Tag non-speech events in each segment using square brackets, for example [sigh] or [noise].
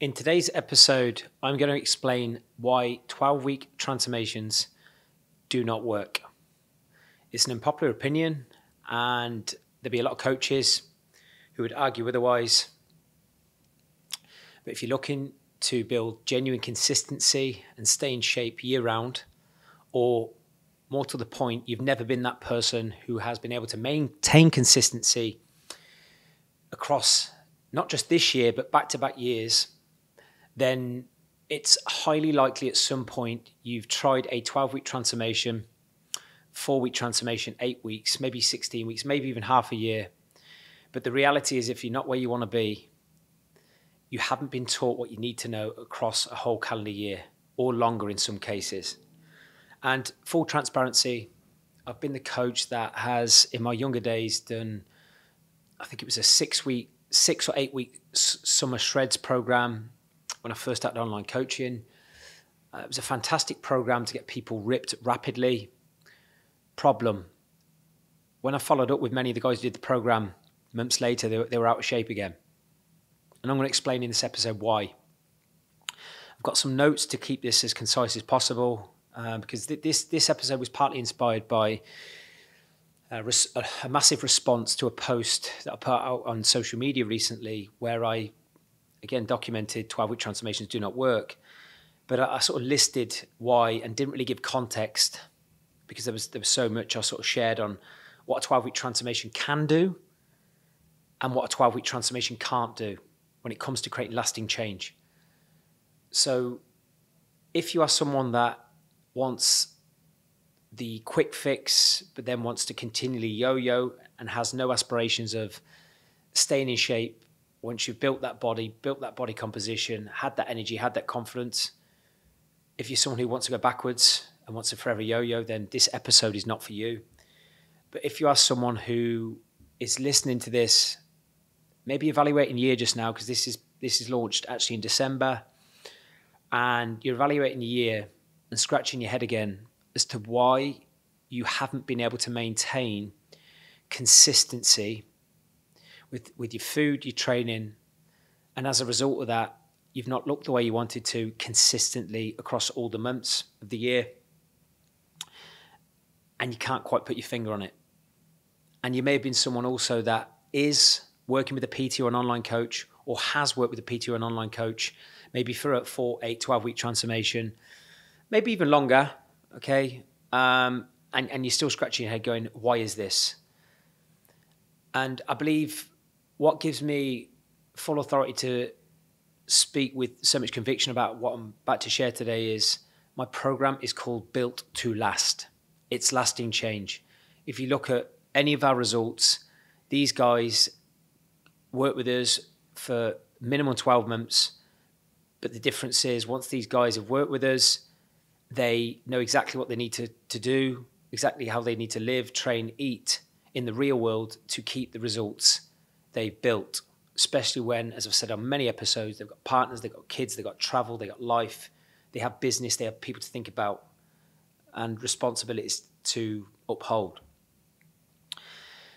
In today's episode, I'm going to explain why 12 week transformations do not work. It's an unpopular opinion, and there'll be a lot of coaches who would argue otherwise. But if you're looking to build genuine consistency and stay in shape year round, or more to the point, you've never been that person who has been able to maintain consistency across not just this year, but back to back years then it's highly likely at some point you've tried a 12 week transformation, four week transformation, eight weeks, maybe 16 weeks, maybe even half a year. But the reality is, if you're not where you want to be, you haven't been taught what you need to know across a whole calendar year or longer in some cases. And full transparency, I've been the coach that has, in my younger days, done, I think it was a six week, six or eight week summer shreds program when I first started online coaching. Uh, it was a fantastic program to get people ripped rapidly. Problem when I followed up with many of the guys who did the program months later, they, they were out of shape again. And I'm going to explain in this episode why. I've got some notes to keep this as concise as possible uh, because th- this this episode was partly inspired by a, res- a, massive response to a post that I put out on social media recently, where I again documented 12 week transformations do not work. But I, I, sort of listed why and didn't really give context because there was there was so much I sort of shared on what a 12 week transformation can do and what a 12 week transformation can't do when it comes to creating lasting change. So if you are someone that wants the quick fix, but then wants to continually yo yo and has no aspirations of staying in shape once you've built that body, built that body composition, had that energy, had that confidence, if you're someone who wants to go backwards and wants to forever yo-yo, then this episode is not for you. But if you are someone who is listening to this, maybe evaluating year just now because this is this is launched actually in December, and you're evaluating year and scratching your head again as to why you haven't been able to maintain consistency with with your food, your training, and as a result of that, you've not looked the way you wanted to consistently across all the months of the year, and you can't quite put your finger on it. And you may have been someone also that is working with a PT or an online coach, or has worked with a PT or an online coach, maybe for a four, eight, 12 week transformation, maybe even longer, okay? Um, and, and you're still scratching your head going, why is this? And I believe what gives me full authority to speak with so much conviction about what I'm about to share today is my program is called Built to Last. It's lasting change. If you look at any of our results, these guys work with us for minimum 12 months. But the difference is once these guys have worked with us, they know exactly what they need to, to do, exactly how they need to live, train, eat in the real world to keep the results they've built, especially when, as I've said on many episodes, they've got partners, they've got kids, they've got travel, they've got life, they have business, they have people to think about, and responsibilities to uphold.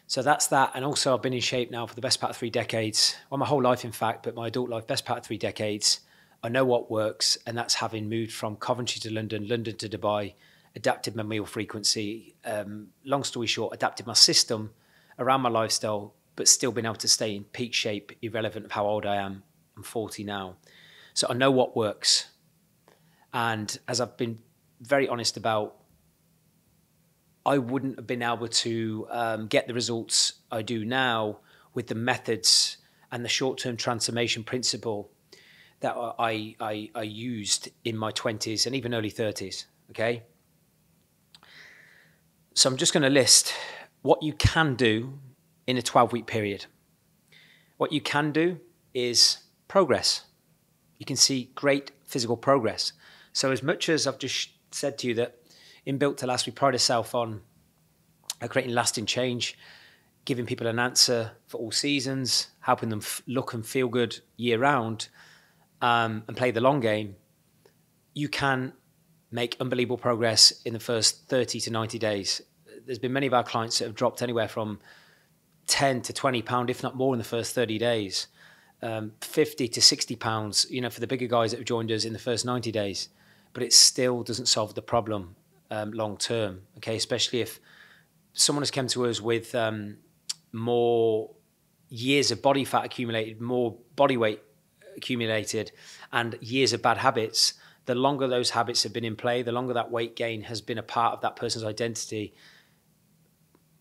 So that's that. And also, I've been in shape now for the best part of three decades. Well, my whole life, in fact, but my adult life, best part of three decades. I know what works, and that's having moved from Coventry to London, London to Dubai, adapted my meal frequency. Um, long story short, adapted my system around my lifestyle but still being able to stay in peak shape, irrelevant of how old I am. I'm 40 now. So I know what works. And as I've been very honest about, I wouldn't have been able to um, get the results I do now with the methods and the short term transformation principle that I, I, I used in my 20s and even early 30s. Okay. So I'm just going to list what you can do in a 12 week period. What you can do is progress. You can see great physical progress. So, as much as I've just said to you that in Built to Last, we pride ourselves on uh, creating lasting change, giving people an answer for all seasons, helping them look and feel good year round, um, and play the long game, you can make unbelievable progress in the first 30 to 90 days. There's been many of our clients that have dropped anywhere from 10 to 20 pound, if not more, in the first 30 days. um, 50 to 60 pounds, you know, for the bigger guys that have joined us in the first 90 days. But it still doesn't solve the problem um, long term, okay? Especially if someone has come to us with um, more years of body fat accumulated, more body weight accumulated, and years of bad habits, the longer those habits have been in play, the longer that weight gain has been a part of that person's identity,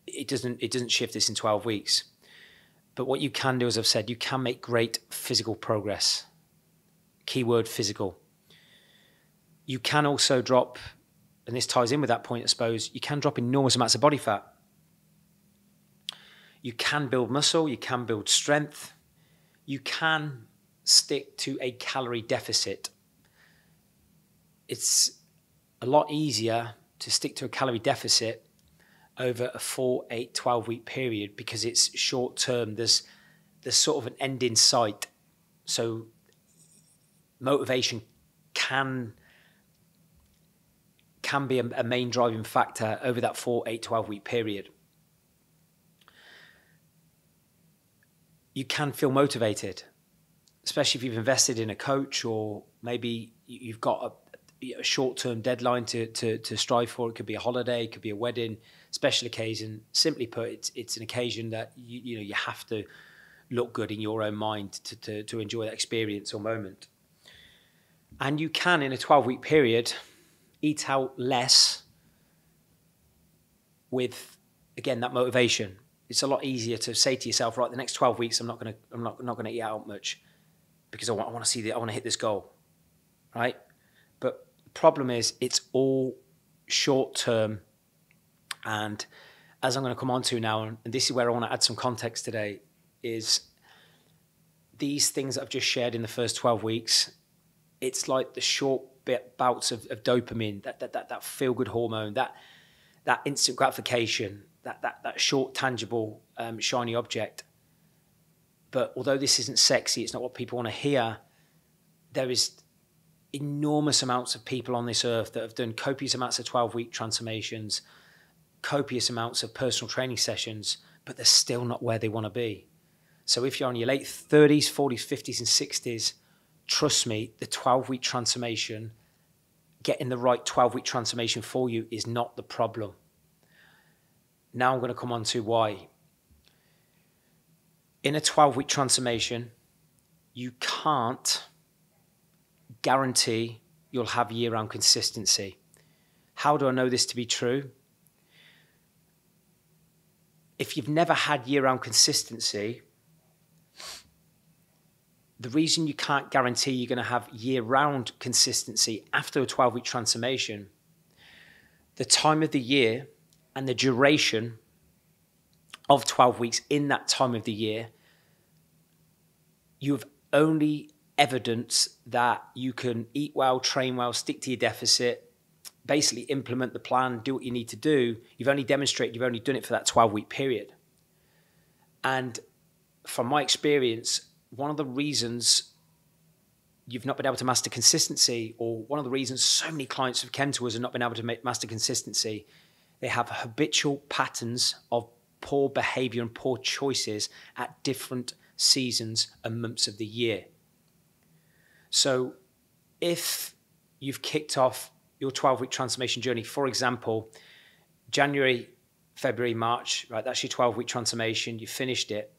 it doesn't it doesn't shift this in 12 weeks. But what you can do, as I've said, you can make great physical progress. Keyword physical. You can also drop, and this ties in with that point, I suppose, you can drop enormous amounts of body fat. You can build muscle, you can build strength, you can stick to a calorie deficit. It's a lot easier to stick to a calorie deficit over a 4, 8, 12 week period because it's short term. There's, there's sort of an end in sight. So motivation can can be a, a main driving factor over that 4, 8, 12 week period. You can feel motivated, especially if you've invested in a coach or maybe you've got a, a short term deadline to, to, to strive for. It could be a holiday, it could be a wedding, special occasion. Simply put, it's it's an occasion that you you know you have to look good in your own mind to to, to enjoy that experience or moment. And you can, in a twelve week period, eat out less with again that motivation. It's a lot easier to say to yourself, right, the next twelve weeks, I'm not gonna I'm not not gonna eat out much because I want I want to see the I want to hit this goal, right? But the problem is, it's all short term and as I'm going to come on to now, and this is where I want to add some context today, is these things that I've just shared in the first 12 weeks, it's like the short bit bouts of, of dopamine, that, that, that, that feel good hormone, that, that instant gratification, that, that, that short, tangible, um, shiny object. But although this isn't sexy, it's not what people want to hear, there is enormous amounts of people on this earth that have done copious amounts of 12 week transformations copious amounts of personal training sessions, but they're still not where they want to be. So if you're in your late 30s, 40s, 50s, and 60s, trust me, the 12 week transformation, getting the right 12 week transformation for you is not the problem. Now I'm going to come on to why. In a 12 week transformation, you can't guarantee you'll have year round consistency. How do I know this to be true? If you've never had year round consistency, the reason you can't guarantee you're going to have year round consistency after a 12 week transformation, the time of the year and the duration of 12 weeks in that time of the year, you have only evidence that you can eat well, train well, stick to your deficit, basically implement the plan, do what you need to do, you've only demonstrated you've only done it for that 12 week period. And from my experience, one of the reasons you've not been able to master consistency, or one of the reasons so many clients have come to us and not been able to make, master consistency, they have habitual patterns of poor behavior and poor choices at different seasons and months of the year. So if you've kicked off your 12 week transformation journey. For example, January, February, March, right? That's your 12 week transformation. You finished it.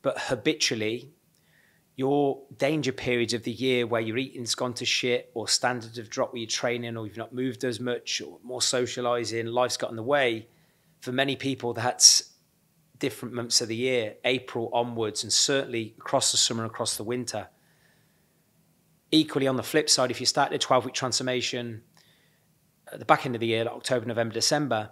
But habitually, your danger periods of the year where your eating's gone to shit or standards have dropped with your training or you've not moved as much or more socializing, life's got in the way. For many people, that's different months of the year, April onwards, and certainly across the summer and across the winter. Equally, on the flip side, if you start a 12 week transformation at the back end of the year, like October, November, December,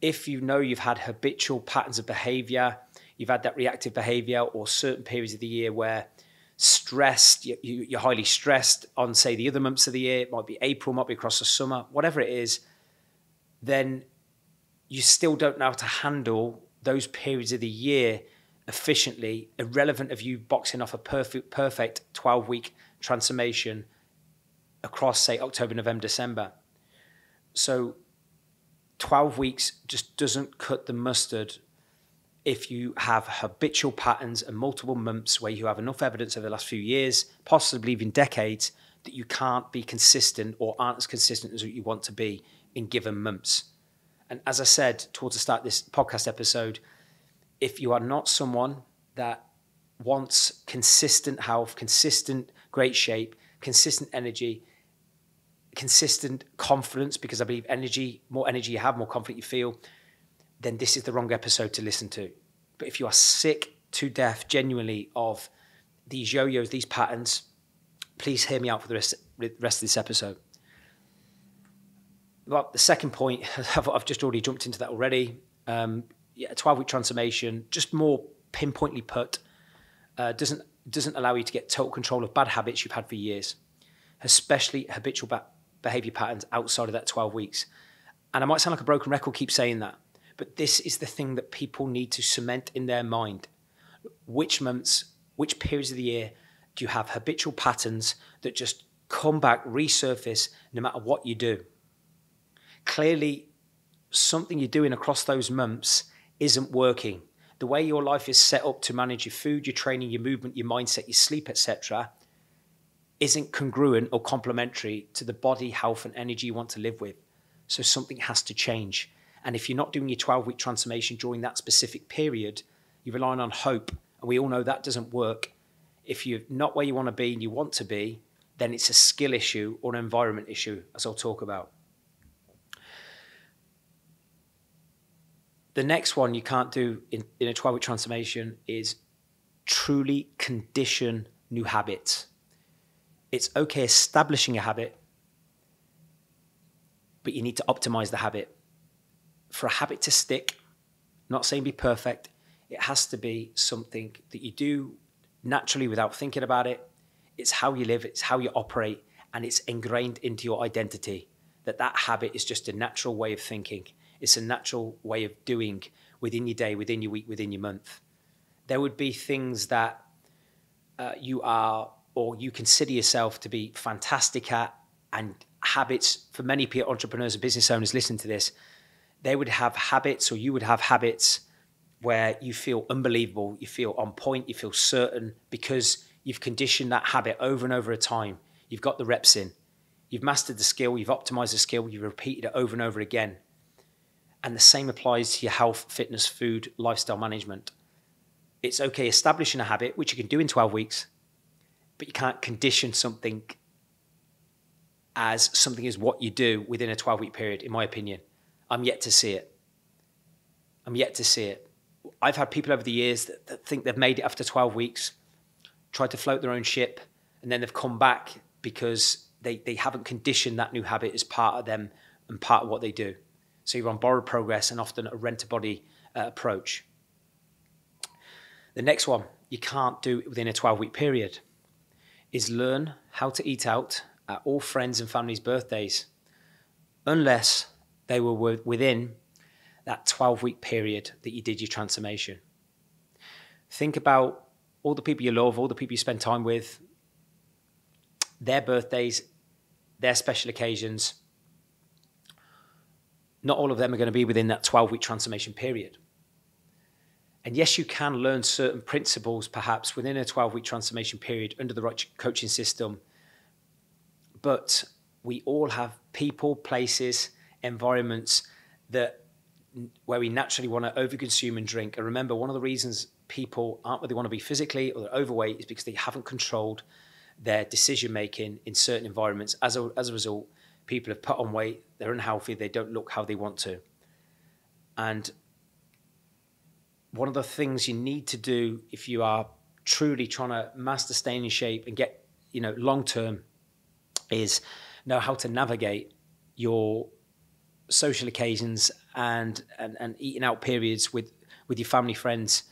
if you know you've had habitual patterns of behavior, you've had that reactive behavior, or certain periods of the year where stressed, you, are highly stressed on, say, the other months of the year, it might be April, might be across the summer, whatever it is, then you still don't know how to handle those periods of the year efficiently, irrelevant of you boxing off a perfect, perfect 12 week transformation across, say, October, November, December. So 12 weeks just doesn't cut the mustard if you have habitual patterns and multiple months where you have enough evidence over the last few years, possibly even decades, that you can't be consistent or aren't as consistent as you want to be in given months. And as I said towards the start of this podcast episode, if you are not someone that wants consistent health, consistent great shape, consistent energy, consistent confidence, because I believe energy, more energy you have, more confident you feel, then this is the wrong episode to listen to. But if you are sick to death, genuinely, of these yo yos, these patterns, please hear me out for the rest, rest of this episode. Well, the second point, [laughs] I've just already jumped into that already. Um, yeah, 12 week transformation, just more pinpointly put, uh, doesn't doesn't allow you to get total control of bad habits you've had for years, especially habitual ba- behavior patterns outside of that 12 weeks. And I might sound like a broken record, keep saying that, but this is the thing that people need to cement in their mind. Which months, which periods of the year do you have habitual patterns that just come back, resurface no matter what you do? Clearly, something you're doing across those months isn't working the way your life is set up to manage your food, your training, your movement, your mindset, your sleep, etc., isn't congruent or complementary to the body, health, and energy you want to live with. So something has to change. And if you're not doing your 12 week transformation during that specific period, you're relying on hope. And we all know that doesn't work. If you're not where you want to be and you want to be, then it's a skill issue or an environment issue, as I'll talk about. the next one you can't do in, in a 12 week transformation is truly condition new habits. It's okay establishing a habit, but you need to optimize the habit. For a habit to stick, not saying be perfect, it has to be something that you do naturally without thinking about it. It's how you live, it's how you operate, and it's ingrained into your identity that that habit is just a natural way of thinking. It's a natural way of doing within your day, within your week, within your month. There would be things that uh, you are or you consider yourself to be fantastic at and habits for many peer entrepreneurs and business owners listen to this they would have habits or you would have habits where you feel unbelievable you feel on point you feel certain because you've conditioned that habit over and over a time. You've got the reps in. You've mastered the skill you've optimized the skill you've repeated it over and over again. And the same applies to your health, fitness, food, lifestyle management. It's okay establishing a habit, which you can do in 12 weeks, but you can't condition something as something is what you do within a 12 week period, in my opinion. I'm yet to see it. I'm yet to see it. I've had people over the years that, that think they've made it after 12 weeks, tried to float their own ship, and then they've come back because they, they haven't conditioned that new habit as part of them and part of what they do. So you're on borrowed progress and often a rent a body uh, approach. The next one you can't do it within a 12 week period is learn how to eat out at all friends and family's birthdays, unless they were within that 12 week period that you did your transformation. Think about all the people you love, all the people you spend time with, their birthdays, their special occasions, not all of them are going to be within that 12 week transformation period. And yes, you can learn certain principles perhaps within a 12 week transformation period under the right coaching system. But we all have people, places, environments that where we naturally want to overconsume and drink. And remember, one of the reasons people aren't where they want to be physically or they're overweight is because they haven't controlled their decision making in certain environments. As a, as a result, people have put on weight, they're unhealthy, they don't look how they want to. And one of the things you need to do if you are truly trying to master staying in shape and get, you know, long term is know how to navigate your social occasions and, and, and eating out periods with, with your family, friends,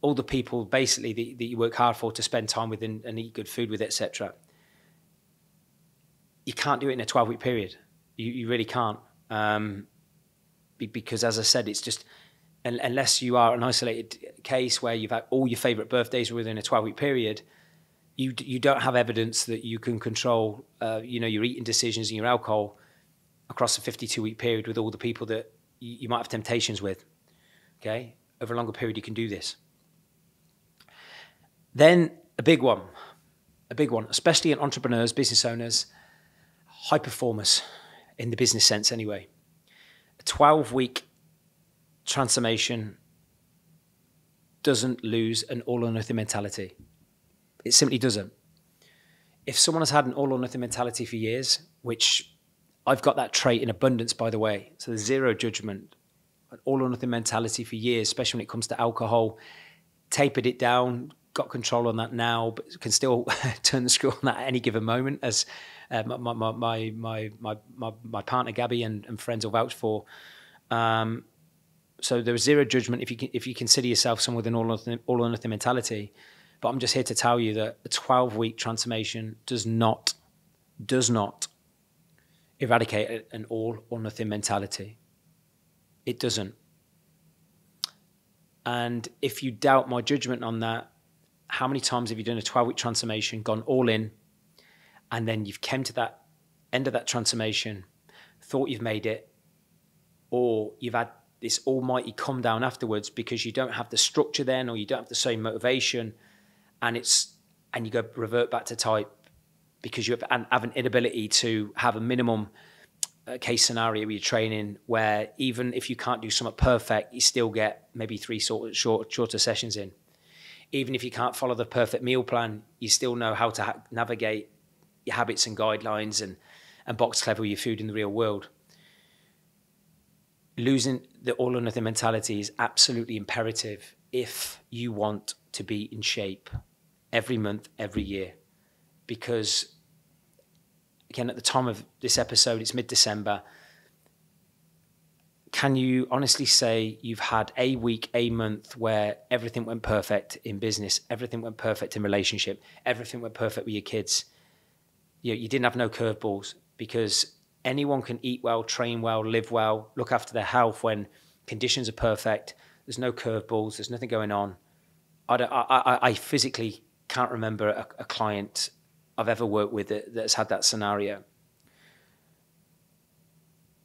all the people basically that, that you work hard for to spend time with and, and eat good food with, etc you can't do it in a 12 week period. You, you really can't. Um, because as I said, it's just, unless you are an isolated case where you've had all your favorite birthdays within a 12 week period, you, you don't have evidence that you can control, uh, you know, your eating decisions and your alcohol across a 52 week period with all the people that you, you might have temptations with. Okay. over a longer period, you can do this. Then a big one, a big one, especially in entrepreneurs, business owners, high performers in the business sense anyway. A 12 week transformation doesn't lose an all or nothing mentality. It simply doesn't. If someone has had an all or nothing mentality for years, which I've got that trait in abundance, by the way, so there's zero judgment, an all or nothing mentality for years, especially when it comes to alcohol, tapered it down, got control on that now, but can still [laughs] turn the screw on that at any given moment, as uh, my, my, my, my, my, my, partner Gabby and, and friends will vouch for. Um, so there is zero judgment if you if you consider yourself someone with an all or nothing, all or nothing mentality. But I'm just here to tell you that a 12 week transformation does not does not eradicate an all or nothing mentality. It doesn't. And if you doubt my judgment on that, how many times have you done a 12 week transformation, gone all in, and then you've come to that end of that transformation, thought you've made it, or you've had this almighty come down afterwards because you don't have the structure then or you don't have the same motivation. And it's and you go revert back to type because you have an, have an inability to have a minimum uh, case scenario where you're training where even if you can't do something perfect you still get maybe three sort of short shorter sessions in. Even if you can't follow the perfect meal plan you still know how to ha- navigate your habits and guidelines and and box clever your food in the real world losing the all or nothing mentality is absolutely imperative if you want to be in shape every month, every year. Because, again, at the time of this episode, it's mid December. Can you honestly say you've had a week, a month where everything went perfect in business, everything went perfect in relationship, everything went perfect with your kids? You, you didn't have no curveballs because anyone can eat well, train well, live well, look after their health when conditions are perfect. There's no curveballs. There's nothing going on. I, I, I, I physically can't remember a, a, client I've ever worked with that, that's had that scenario.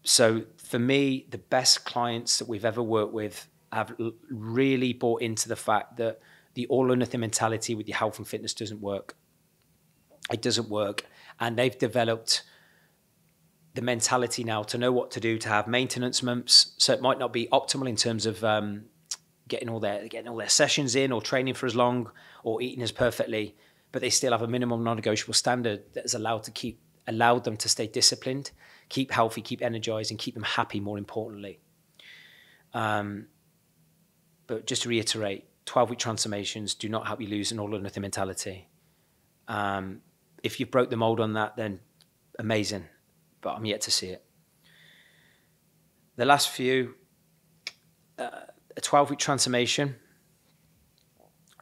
So for me, the best clients that we've ever worked with have really bought into the fact that the all or nothing mentality with your health and fitness doesn't work. It doesn't work. And they've developed the mentality now to know what to do to have maintenance months. So it might not be optimal in terms of um, getting all their getting all their sessions in or training for as long or eating as perfectly, but they still have a minimum non-negotiable standard that is allowed to keep allowed them to stay disciplined, keep healthy, keep energized, and keep them happy. More importantly, um, but just to reiterate, twelve-week transformations do not help you lose an all or nothing mentality. Um, if you've broke the mold on that, then amazing but I'm yet to see it. The last few, uh, a 12 week transformation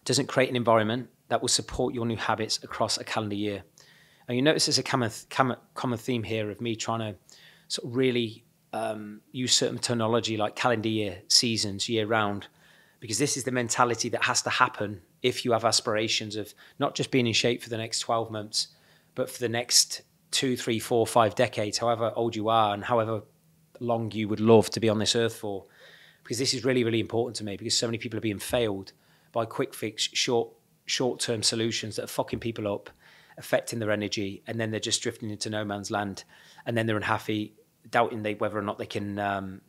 doesn't create an environment that will support your new habits across a calendar year. And you notice there's a common, common theme here of me trying to sort of really um, use certain terminology like calendar year, seasons, year round, because this is the mentality that has to happen if you have aspirations of not just being in shape for the next 12 months, but for the next two, three, four, five decades, however old you are, and however long you would love to be on this earth for. Because this is really, really important to me because so many people are being failed by quick fix, short, short term solutions that are fucking people up, affecting their energy, and then they're just drifting into no man's land, and then they're unhappy, doubting they whether or not they can, um,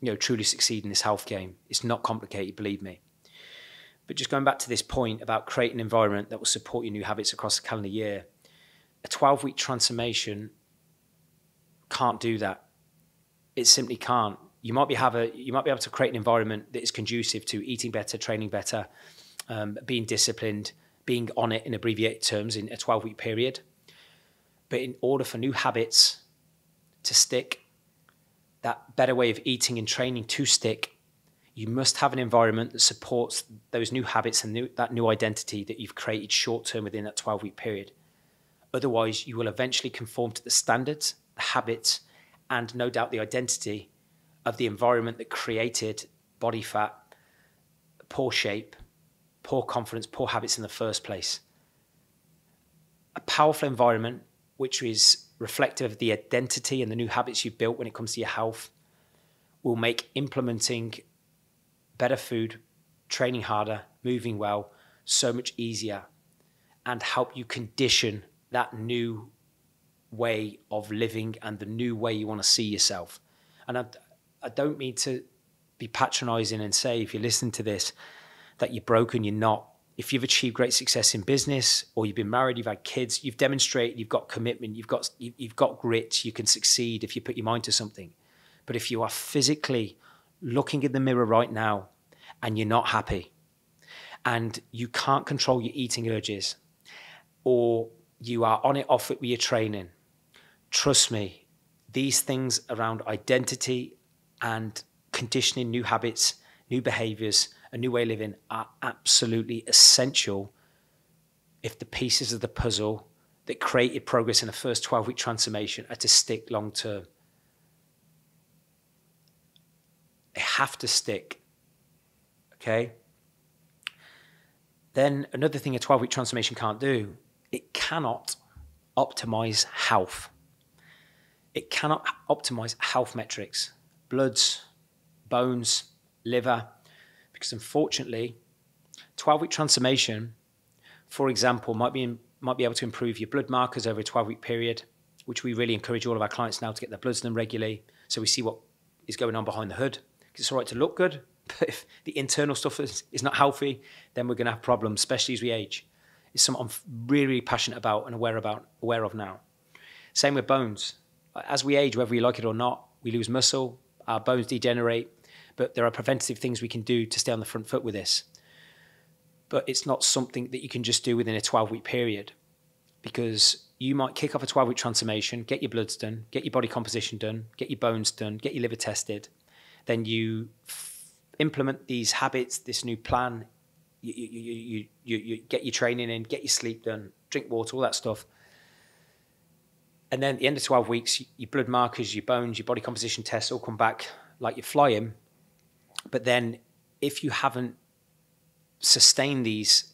you know, truly succeed in this health game. It's not complicated, believe me. But just going back to this point about creating an environment that will support your new habits across the calendar year, a 12 week transformation can't do that. It simply can't. You might be have a you might be able to create an environment that is conducive to eating better, training better, um, being disciplined, being on it in abbreviated terms in a 12 week period. But in order for new habits to stick, that better way of eating and training to stick, you must have an environment that supports those new habits and new, that new identity that you've created short term within that 12 week period. Otherwise, you will eventually conform to the standards, the habits, and no doubt the identity of the environment that created body fat, poor shape, poor confidence, poor habits in the first place. A powerful environment which is reflective of the identity and the new habits you've built when it comes to your health will make implementing better food, training harder, moving well, so much easier, and help you condition that new way of living and the new way you want to see yourself. And I, I don't mean to be patronizing and say, if you listen to this, that you're broken, you're not. If you've achieved great success in business or you've been married, you've had kids, you've demonstrated you've got commitment, you've got, you've got grit, you can succeed if you put your mind to something. But if you are physically looking in the mirror right now and you're not happy and you can't control your eating urges or you are on it off it with your training, trust me, these things around identity and conditioning new habits, new behaviors, a new way of living are absolutely essential if the pieces of the puzzle that created progress in the first 12 week transformation are to stick long term. They have to stick. Okay? Then another thing a 12 week transformation can't do, it cannot optimize health. It cannot optimize health metrics, bloods, bones, liver, because unfortunately, 12 week transformation, for example, might be, might be able to improve your blood markers over a 12 week period, which we really encourage all of our clients now to get their bloods done regularly. So we see what is going on behind the hood. It's all right to look good, [laughs] but if the internal stuff is, is not healthy, then we're going to have problems, especially as we age. It's something I'm really, really passionate about and aware about, aware of now. Same with bones. As we age, whether we like it or not, we lose muscle, our bones degenerate, but there are preventative things we can do to stay on the front foot with this. But it's not something that you can just do within a 12 week period because you might kick off a 12 week transformation, get your bloods done, get your body composition done, get your bones done, get your liver tested. Then you implement these habits, this new plan. You, you, you, you, you get your training in, get your sleep done, drink water, all that stuff. And then at the end of 12 weeks, your blood markers, your bones, your body composition tests all come back like you're flying. But then if you haven't sustained these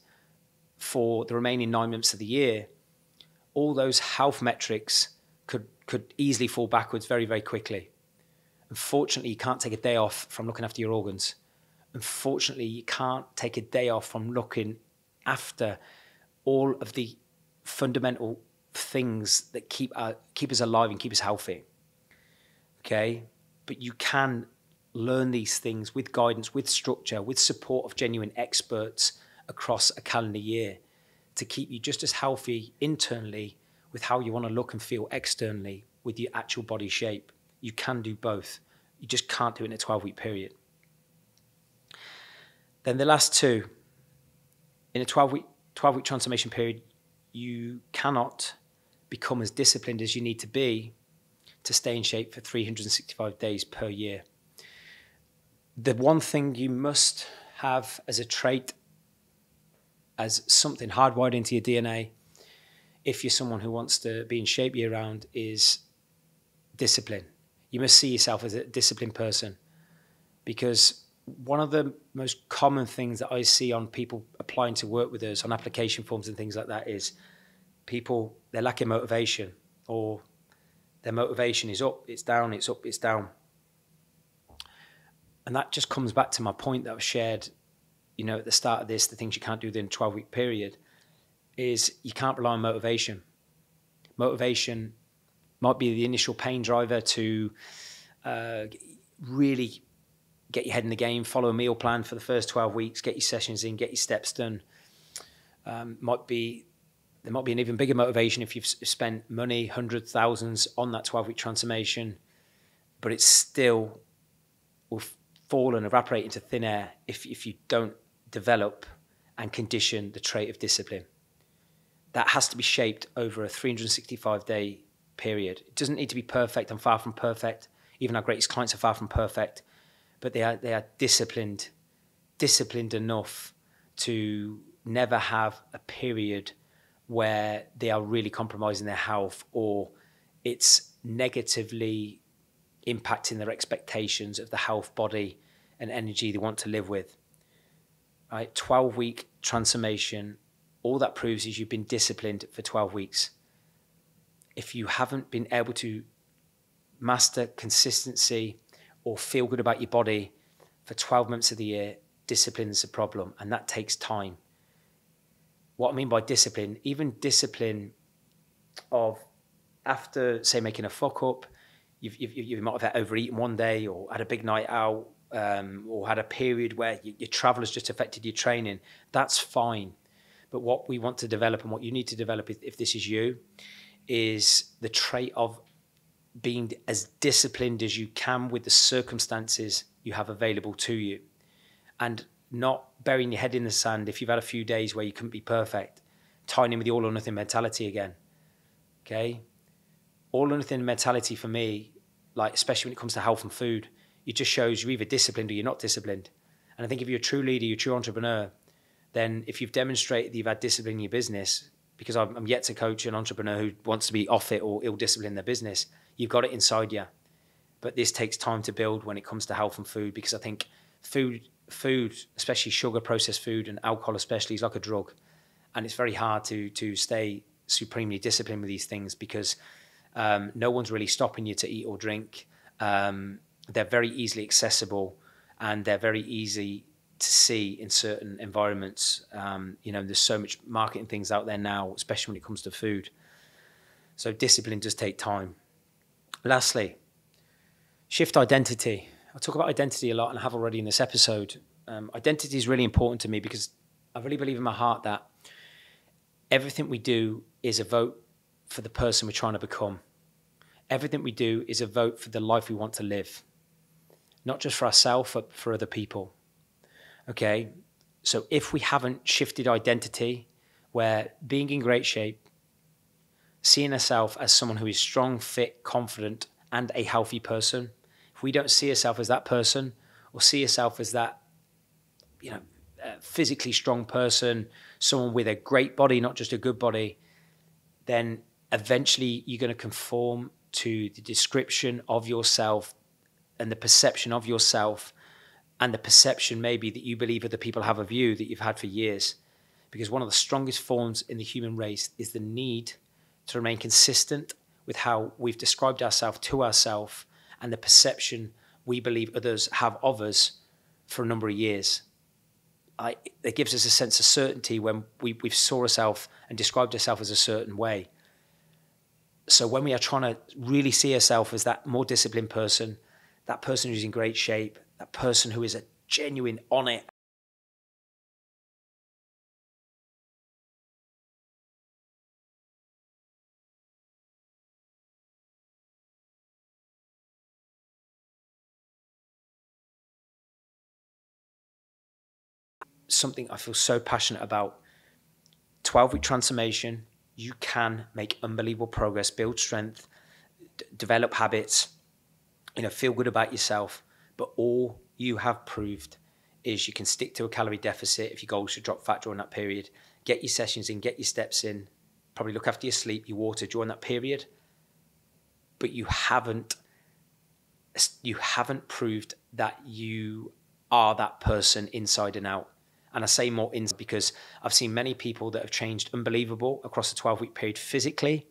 for the remaining nine months of the year, all those health metrics could, could easily fall backwards very, very quickly. Unfortunately, you can't take a day off from looking after your organs. Unfortunately, you can't take a day off from looking after all of the fundamental things that keep uh, keep us alive and keep us healthy. Okay, but you can learn these things with guidance, with structure, with support of genuine experts across a calendar year to keep you just as healthy internally with how you want to look and feel externally with your actual body shape. You can do both. You just can't do it in a 12 week period. Then the last two, in a 12 week, 12 week transformation period, you cannot become as disciplined as you need to be to stay in shape for 365 days per year the one thing you must have as a trait, as something hardwired into your DNA, if you're someone who wants to be in shape year round, is discipline. You must see yourself as a disciplined person because one of the most common things that I see on people applying to work with us on application forms and things like that is people, they're lacking motivation or their motivation is up, it's down, it's up, it's down and that just comes back to my point that I've shared, you know, at the start of this, the things you can't do within a 12 week period is you can't rely on motivation. Motivation might be the initial pain driver to uh, really get your head in the game, follow a meal plan for the first 12 weeks, get your sessions in, get your steps done. Um, might be there might be an even bigger motivation if you've spent money, hundreds, thousands on that 12 week transformation, but it's still will fall and evaporate into thin air if, if you don't develop and condition the trait of discipline. That has to be shaped over a 365 day period. It doesn't need to be perfect. I'm far from perfect. Even our greatest clients are far from perfect, but they are, they are disciplined, disciplined enough to never have a period where they are really compromising their health or it's negatively impacting their expectations of the health, body, and energy they want to live with. Right, 12 week transformation, all that proves is you've been disciplined for 12 weeks. If you haven't been able to master consistency or feel good about your body for 12 months of the year, discipline is a problem, and that takes time. What I mean by discipline, even discipline of after, say, making a fuck up, you've, you've, you might have overeaten one day or had a big night out um, or had a period where you, your travel has just affected your training. That's fine. But what we want to develop and what you need to develop, if, if this is you, is the trait of being as disciplined as you can with the circumstances you have available to you. And not burying your head in the sand if you've had a few days where you couldn't be perfect. Tying in with the all or nothing mentality again okay? All or nothing mentality for me like especially when it comes to health and food it just shows you're either disciplined or you're not disciplined. And i think if you're a true leader you're a true entrepreneur then if you've demonstrated that you've had discipline in your business because I'm, yet to coach an entrepreneur who wants to be off it or ill disciplined in their business you've got it inside you. But this takes time to build when it comes to health and food because I think food, food, especially sugar, processed food, and alcohol especially, is like a drug, and it's very hard to to stay supremely disciplined with these things because um, no one's really stopping you to eat or drink. Um, they're very easily accessible, and they're very easy to see in certain environments. Um, you know, there's so much marketing things out there now, especially when it comes to food. So discipline does take time. Lastly, shift identity. I talk about identity a lot and I have already in this episode. Um, identity is really important to me because I really believe in my heart that everything we do is a vote for the person we're trying to become. Everything we do is a vote for the life we want to live, not just for ourselves, but for other people. Okay? So if we haven't shifted identity, where being in great shape, seeing ourselves as someone who is strong, fit, confident, and a healthy person, if we don't see ourselves as that person or see ourselves as that, you know, physically strong person, someone with a great body, not just a good body, then eventually you're going to conform to the description of yourself and the perception of yourself and the perception maybe that you believe other people have of you that you've had for years. Because one of the strongest forms in the human race is the need to remain consistent with how we've described ourselves to ourselves and the perception we believe others have of us for a number of years. I, it gives us a sense of certainty when we, we've saw ourselves and described ourselves as a certain way. So when we are trying to really see ourselves as that more disciplined person, that person who's in great shape, that person who is a genuine on it something I feel so passionate about. 12 week transformation, you can make unbelievable progress, build strength, develop habits, you know, feel good about yourself. But all you have proved is you can stick to a calorie deficit if your goal is to drop fat during that period. Get your sessions in, get your steps in, probably look after your sleep, your water during that period. But you haven't you haven't proved that you are that person inside and out. And I say more in because I've seen many people that have changed unbelievable across a 12 week period physically,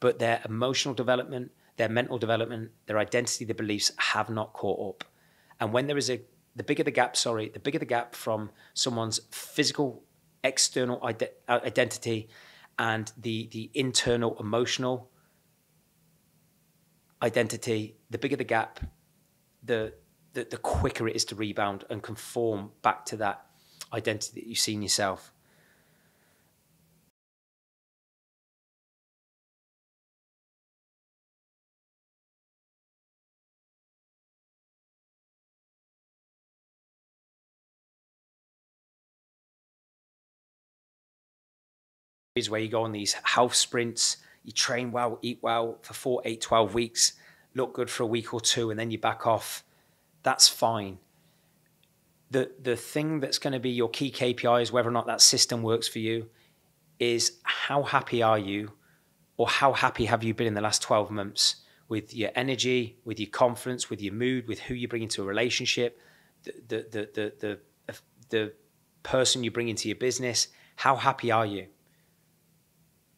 but their emotional development, their mental development, their identity, their beliefs have not caught up. And when there is a, the bigger the gap, sorry, the bigger the gap from someone's physical, external ide- uh, identity and the, the internal, emotional identity, the bigger the gap, the, the, the quicker it is to rebound and conform back to that identity that you see in yourself. is where you go on these health sprints, you train well, eat well for four, eight, 12 weeks, look good for a week or two, and then you back off. That's fine the the thing that's going to be your key KPI is whether or not that system works for you is how happy are you or how happy have you been in the last 12 months with your energy, with your confidence, with your mood, with who you bring into a relationship, the the the the the, the person you bring into your business, how happy are you?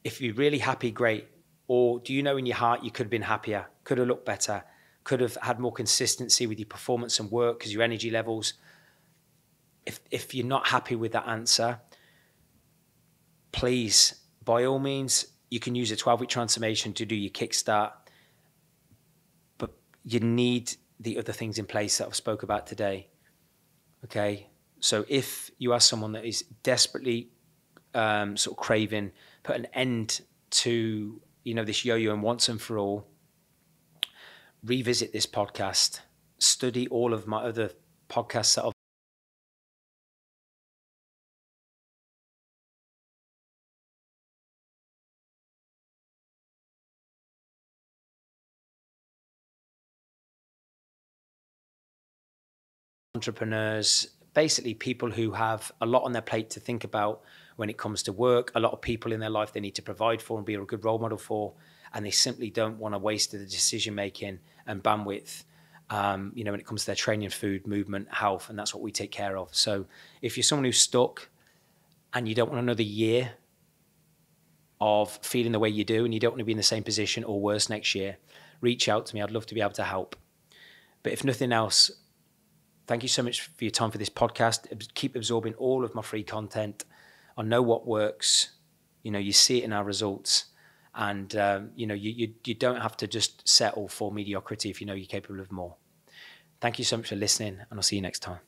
If you're really happy, great. Or do you know in your heart you could have been happier, could have looked better, could have had more consistency with your performance and work because your energy levels. If if you're not happy with that answer, please, by all means, you can use a 12 week transformation to do your kickstart. But you need the other things in place that I've spoke about today. Okay. So if you are someone that is desperately um, sort of craving, put an end to you know this yo-yo and once and for all, revisit this podcast, study all of my other podcasts that I've entrepreneurs, basically people who have a lot on their plate to think about when it comes to work, a lot of people in their life they need to provide for and be a good role model for, and they simply don't want to waste the decision making and bandwidth. Um, you know, when it comes to their training, food, movement, health, and that's what we take care of. So, if you're someone who's stuck and you don't want another year of feeling the way you do, and you don't want to be in the same position or worse next year, reach out to me. I'd love to be able to help. But if nothing else, thank you so much for your time for this podcast. Keep absorbing all of my free content. I know what works. You know, you see it in our results. And, um, you know, you, you, you don't have to just settle for mediocrity if you know you're capable of more. Thank you so much for listening, and I'll see you next time.